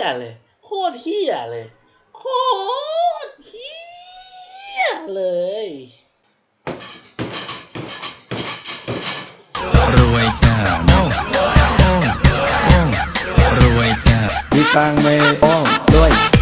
ยเลย โคตรเฮียเลย โคตรเฮียเลย รวยจ้าโอ้โอ้โอ้รวยจ้ามีตังค์ไหมโอ้ด้วย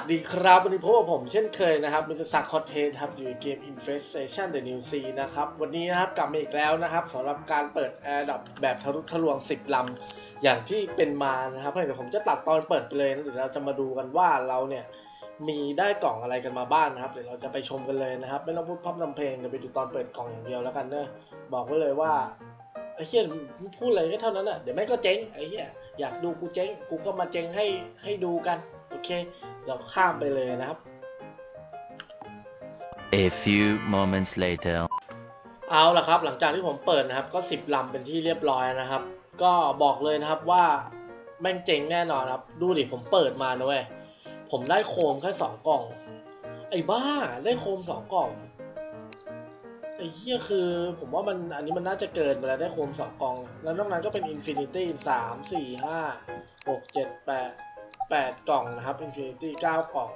สดีครับวันนี้พบกับผมเช่นเคยนะครับมิสเตอร์ซักคอนเทนต์ครับอยู่เกม Infestation The NewZ นะครับวันนี้นะครับกลับมาอีกแล้วนะครับสำหรับการเปิด Air d r o p แบบทะลุทะลวง 10 ลำ อย่างที่เป็นมานะครับเดี๋ยวผมจะตัดตอนเปิดไปเลยนะเดี๋ยวเราจะมาดูกันว่าเราเนี่ยมีได้กล่องอะไรกันมาบ้างนะครับเดี๋ยวเราจะไปชมกันเลยนะครับ ไม่ต้องพูดพร่ำทำเพลงเดี๋ยวไปดูตอนเปิดกล่องอย่างเดียวแล้วกันเนอะบอกไว้เลยว่าไอ้เหี้ยพูดอะไรก็เท่านั้นอะเดี๋ยวแม่ก็เจ๊งไอ้เหี้ยอยากดูกูเจ๊งกูก็มาเจ๊งให้ให้ดูกันโอเค เราข้ามไปเลยนะครับ A few moments later. เอาละครับ หลังจากที่ผมเปิดนะครับ ก็ 10ลำเป็นที่เรียบร้อยนะครับ ก็บอกเลยนะครับว่าแม่งเจ๋งแน่นอนครับ ดูดิผมเปิดมานะเว้ยผมได้โคมแค่สองกล่อง ไอ้บ้าได้โคมสองกล่องไอ้เหี้ยคือ ผมว่ามันอันนี้มันน่าจะเกินไปแล้วได้โคมสองกล่อง แล้วนอกนั้นก็เป็น Infinity สามสี่ห้าหกเจ็ดแปด แปดกล่องนะครับ Infinity เก้ากล่อง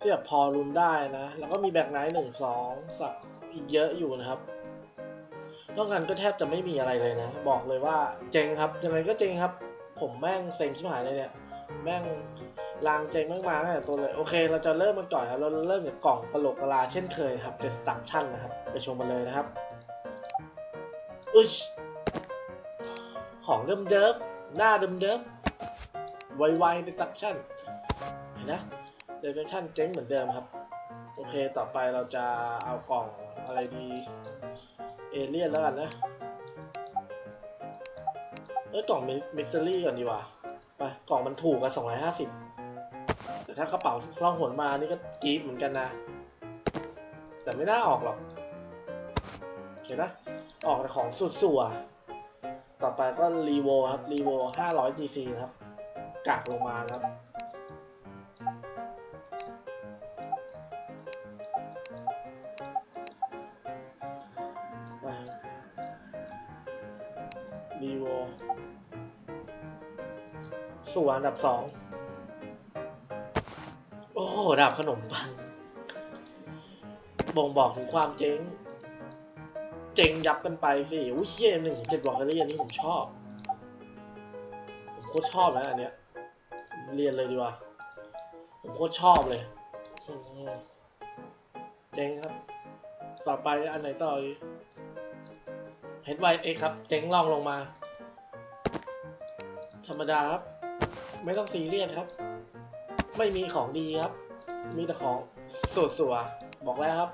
ที่แบบพอลุ้นได้นะ แล้วก็มี Black Knight หนึ่งสองสามอีกเยอะอยู่นะครับ นอกนั้นก็แทบจะไม่มีอะไรเลยนะ บอกเลยว่าเจ๊งครับยังไงก็เจ๊งครับ ผมแม่งเซ็งชิบหายเลยเนี่ย แม่งลางเจ๊งมากๆตั้งแต่ตัวเลย โอเค เราจะเริ่มมันก่อนครับเราเริ่มจากกล่องกระโหลกกะลาเช่นเคยครับ Destruction นะครับ ไปชมกันเลยนะครับอึชของเดิมๆหน้าเดิมๆ ไวๆ Destruction เห็นนะ Destruction เจ๊งเหมือนเดิมครับ โอเคต่อไปเราจะเอากล่องอะไรดีเอเลี่ยนแล้วกันนะเอ้ยกล่องมิสซิลี่ก่อนดีกว่าไปกล่องมันถูกอะสองร้อยห้าสิบแต่ถ้ากระเป๋าล่องหนมานี่ก็กรี๊ดเหมือนกันนะ แต่ไม่น่าออกหรอกโอเคนะออกแต่ของสุดสัวต่อไปก็รีโวครับรีโวห้าร้อย GC นะครับ กากลงมาครับไปรีโวสู่อันดับสอง โอ้ดาบขนมปัง บ่งบอกถึงความเจ๊ง เจ๊งยับกันไปสิอุ้ยเชี่ยหนึ่งเจ็ดบอกกันเลยอันนี้ผมชอบ ผมโคตรชอบนะอันเนี้ย เรียนเลยดีกว่า ผมโคตรชอบเลย เจ๊งครับ ต่อไปอันไหนต่ออีกเฮดไวเอครับ เจ๊งลองลงมา ธรรมดาครับ ไม่ต้องซีเรียสครับ ไม่มีของดีครับ มีแต่ของสวสัวๆบอกแล้วครับ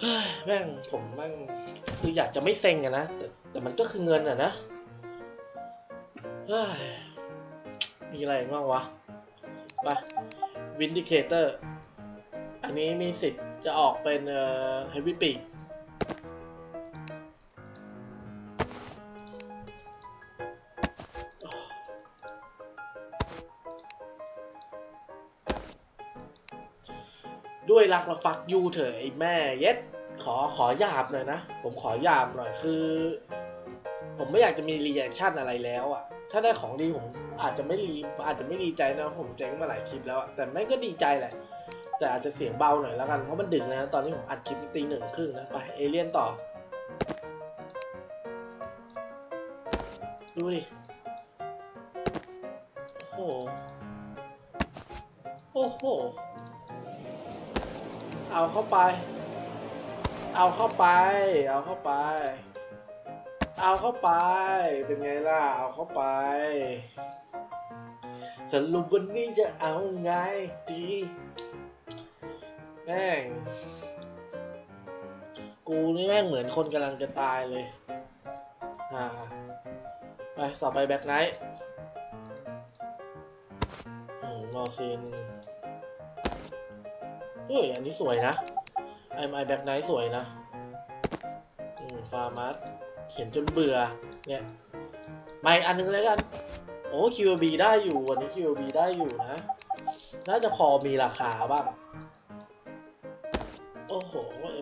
เฮ้ยแม่งผมแม่งคืออยากจะไม่เซ็งอะนะแต่แต่มันก็คือเงินอะนะ มีอะไรบ้างวะไป Vindicator อันนี้มีสิทธิ์จะออกเป็นเอ่อเฮฟวี่ปีกด้วยรักและฟักยูเถอะไอ้แม่เย็ดขอขอหยาบหน่อยนะ ผมขอหยาบหน่อยคือ ผมไม่อยากจะมีรีแอคชั่นอะไรแล้วอะ ถ้าได้ของดีผมอาจจะไม่รีอาจจะไม่ดีใจนะผมเจ๊งมาหลายคลิปแล้วแต่ไม่งก็ดีใจแหละ แต่อาจจะเสียงเบาหน่อยแล้วกันเพราะมันดึกนะตอนนี้ผมอัดคลิปตีหนึ่งครึ่งนะไปเอเลี่ยนต่อ ดูดิโอ้โหโอ้โหเอาเข้าไป เอาเข้าไป เอาเข้าไป เอาเข้าไป เป็นไงล่ะ เอาเข้าไป สรุปวันนี้จะเอาไงดีแม่ง กูนี่แม่งเหมือนคนกำลังจะตายเลย อ่า ไปต่อไป Black Knight อืม Mosin เฮ้ย อันนี้สวยนะไอไอ Black Knight สวยนะ อืม FAMAS เห็นจนเบื่อเนี่ยมาอีกอันนึงแล้วกัน โอ้ QB ได้อยู่วันนี้ QB ได้อยู่นะ น่าจะพอมีราคาบ้าง โอ้โห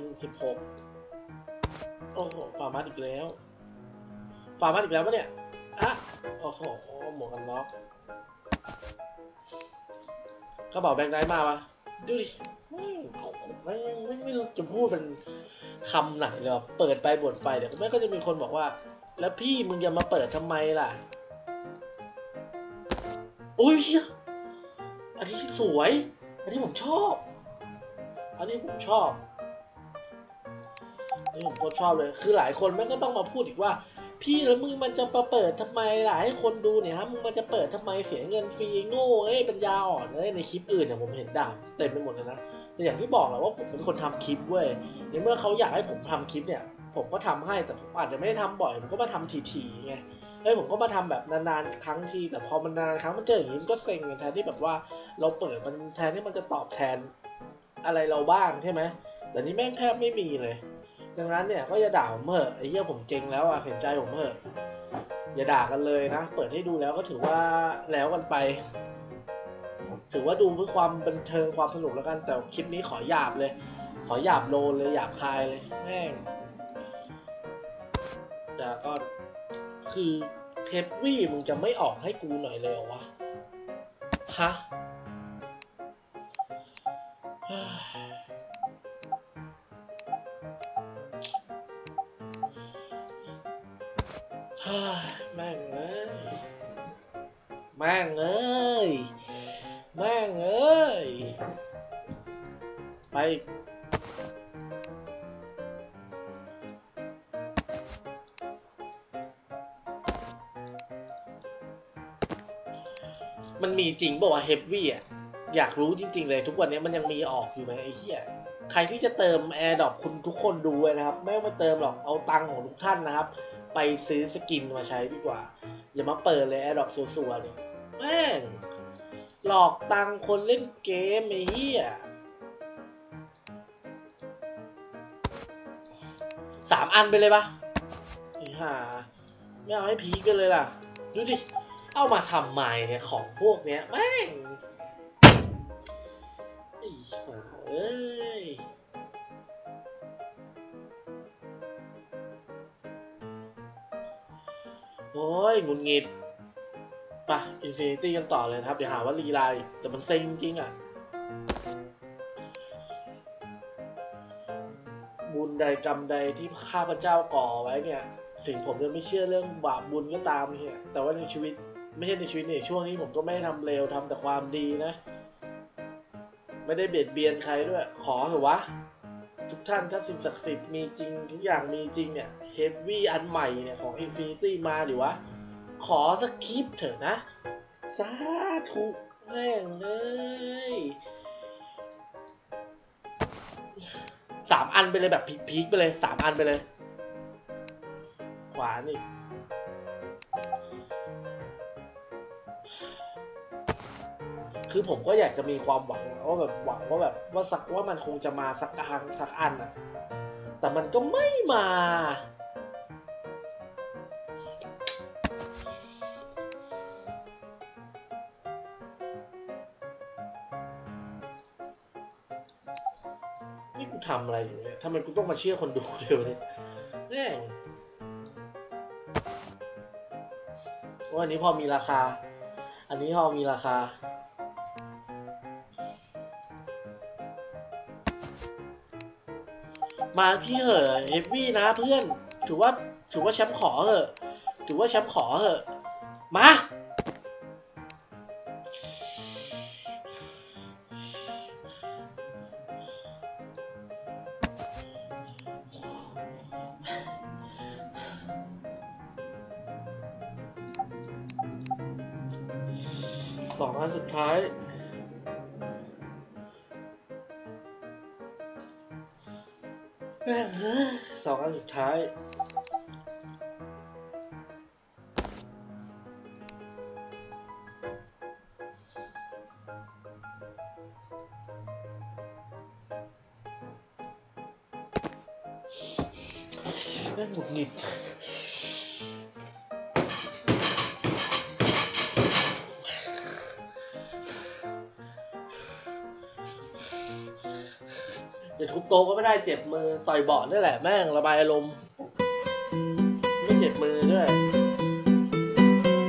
M16 โอ้โห ฟาร์มัสอีกแล้ว ฟาร์มัสอีกแล้วปะเนี่ยอะโอ้โห หมวกกันน็อกกระเป๋าแบงค์ไนท์มาปะดูดิไม่ไม่ไม่ไม่จะพูดเป็น คำไหนเลยวเปิดไปบ่นไปเดี๋ยวแม่ก็จะมีคนบอกว่า แล้วพี่มึงจะมาเปิดทำไมล่ะอุ้ยอันนี้สวย อันนี้ผมชอบ อันนี้ผมชอบอันนี้ผมโคตรชอบเลย คือหลายคนแม่ก็ต้องมาพูดอีกว่า พี่แล้วมึงมันจะมาเปิดทำไมล่ะให้คนดูเนี่ยฮะมึงมันจะเปิดทำไมเสียเงินฟรีโง่เอ้ยปัญญาอ่อนเอ้ยในคลิปอื่นเนี่ยผมเห็นด่าเต็มไปหมดเลยนะ แต่อย่างที่บอกแหละว่าผมเป็นคนทำคลิปเว้ยในเมื่อเขาอยากให้ผมทำคลิปเนี่ย ผมก็ทำให้แต่ผมอาจจะไม่ได้ทำบ่อยผมก็มาทำทีๆไงเฮ้ยผมก็มาทำแบบนานๆครั้งทีแต่พอมันนานๆครั้งมันเจออย่างนี้มันก็เซ็งแทนที่แบบว่าเราเปิดมันแทนที่มันจะตอบแทนอะไรเราบ้างใช่ไหมแต่นี่แม่งแทบไม่มีเลย ดังนั้นเนี่ยก็อย่าด่าผมเถอะไอ้เหี้ยผมเจงแล้วอะเห็นใจผมเถอะอย่าด่ากันเลยนะ เปิดให้ดูแล้วก็ถือว่าแล้วกันไป ถือว่าดูเพื่อความบันเทิงความสนุกแล้วกัน แต่คลิปนี้ขอหยาบเลย ขอหยาบโลนเลยหยาบคายเลยแม่งแต่ก็คือเทปวี่มึงจะไม่ออกให้กูหน่อยเลยเหรอวะฮะเฮ้ยแม่งเอ้ยแม่งเอ้ย แม่งเอ้ย ไป มันมีจริงบอกว่าวะเฮฟวี่อะ อยากรู้จริง ๆ เลยทุกวันนี้มันยังมีออกอยู่ไหมไอ้เหี้ยใครที่จะเติม Air d r o p คุณทุกคนดูไว้นะครับ ไม่ต้องไปเติมหรอกเอาตังค์ของทุกท่านนะครับ ไปซื้อสกินมาใช้ดีกว่า อย่ามาเปิดเลย Air d r o p สัวๆเนี่ยแม่ง หลอกตังคนเล่นเกมไอ้เหี้ยสามอันไปเลยปะไอ้ห่าไม่เอาให้พีกันเลยล่ะ ดูดิ เอามาทำใหม่เนี่ย ของพวกเนี้ยแม่งไอ้ห่าเอ้ยโอ้ยหงุดหงิด ไป Infinity กันต่อเลยนะครับเดี๋ยวหาว่าลีลาอีกแต่มันเซ็งจริงอะ บุญใดกรรมใดที่ข้าพเจ้าก่อไว้เนี่ย ถึงผมจะไม่เชื่อเรื่องบาปบุญก็ตามเนี่ย แต่ว่าในชีวิตไม่ใช่ในชีวิตเนี่ยช่วงนี้ผมก็ไม่ได้ทำเลวทำแต่ความดีนะ ไม่ได้เบียดเบียนใครด้วย ขอเถอะวะ ทุกท่านถ้าสิ่งศักดิ์สิทธิ์มีจริงทุกอย่างมีจริงเนี่ย heavy อันใหม่เนี่ยของ Infinity มาดิวะ ขอสักคลิปเถอะนะสาธุแม่งเลยสามอันไปเลยแบบพีคๆไปเลยสามอันไปเลย ขวานี่คือผมก็อยากจะมีความหวังว่าแบบหวังว่าแบบว่าสักว่ามันคงจะมาสักครั้งสักอันอะแต่มันก็ไม่มา ทำอะไรอยู่เนี่ยทำไมกูต้องมาเชื่อคนดูเดียวเนี่ยแม่งว่าอันนี้พอมีราคา อันนี้พอมีราคา มาที่เหอะเฮฟวี่นะเพื่อน ถือว่า ถือว่าแชมป์ขอเหอะ ถือว่าแชมป์ขอเหอะ มา สองอันสุดท้ายแม่งเอ้ยสองอันสุดท้ายแม่งหงุดหงิด จะทุบโต๊ะก็ไม่ได้เจ็บมือต่อยเบาะนี่แหละแม่งระบายอารมณ์ไม่เจ็บมือด้วย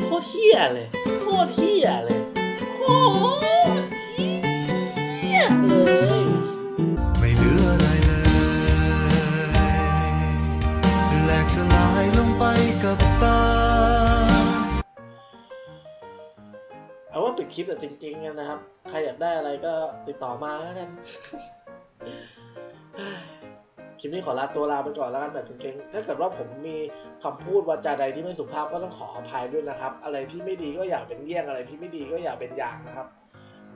โคตรเฮี้ยเลยโคตรเฮี้ยเลยโคตรเฮี้ยเลยไม่เหลืออะไรเลยแหลกสลายลงไปกับตาเอาว่าปิดคลิปแต่จริงๆกันนะครับ ใครอยากได้อะไรก็ติดต่อมาแล้วกันค ลิปนี้ขอลาตัวลาไปก่อนแล้วกันแบบเจ๊งๆถ้าเกิดว่าผมมีคำพูดวาจาใดที่ไม่สุภาพก็ต้องขออภัยด้วยนะครับ อะไรที่ไม่ดีก็อย่าเป็นเยี่ยงอะไรที่ไม่ดีก็อย่าเป็นอย่างนะครับ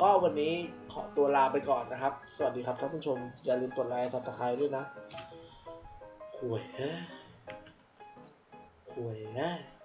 ก็วันนี้ขอตัวลาไปก่อนนะครับ สวัสดีครับท่านผู้ชม อย่าลืมกดไลค์ subscribe ด้วยนะหวยฮะหวยฮะ